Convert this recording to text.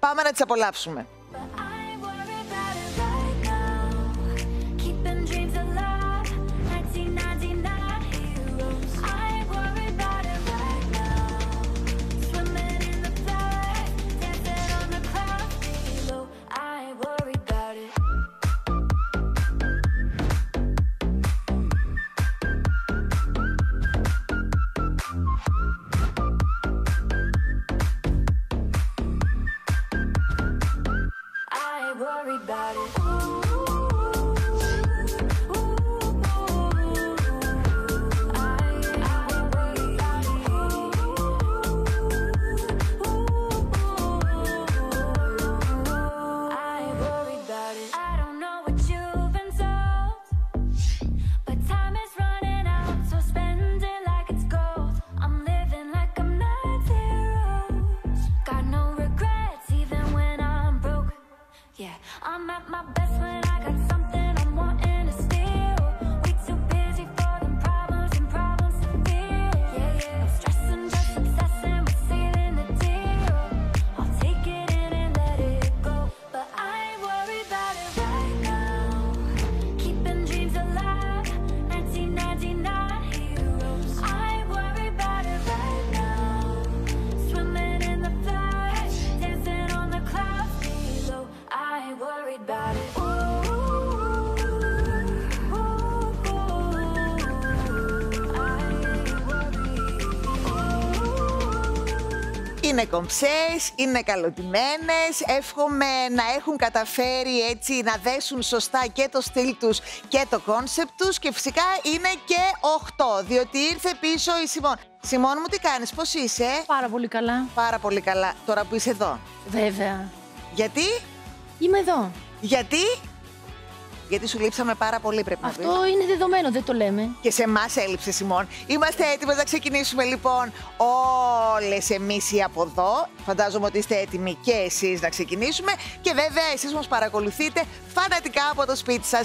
Πάμε να τις απολαύσουμε. Worry about it. Yeah, I'm at my best when I got something worried about it. Ooh, ooh, ooh, I ain't worried. Ooh. Είναι κομψές, είναι καλοντυμένες, εύχομαι να έχουν καταφέρει έτσι να δέσουν σωστά και το στυλ τους και το concept τους και φυσικά είναι και 8, διότι ήρθε πίσω η Σιμόν. Σιμόν μου τι κάνεις, πώς είσαι; Πάρα πολύ καλά. Πάρα πολύ καλά, τώρα που είσαι εδώ. Βέβαια. Γιατί; Είμαι εδώ. Γιατί; Γιατί σου λείψαμε πάρα πολύ πρέπει να πεις. Αυτό είναι δεδομένο, δεν το λέμε. Και σε εμάς έλειψε Σιμών. Είμαστε έτοιμοι να ξεκινήσουμε λοιπόν όλες εμείς οι από εδώ. Φαντάζομαι ότι είστε έτοιμοι και εσείς να ξεκινήσουμε. Και βέβαια εσείς μας παρακολουθείτε φανατικά από το σπίτι σας.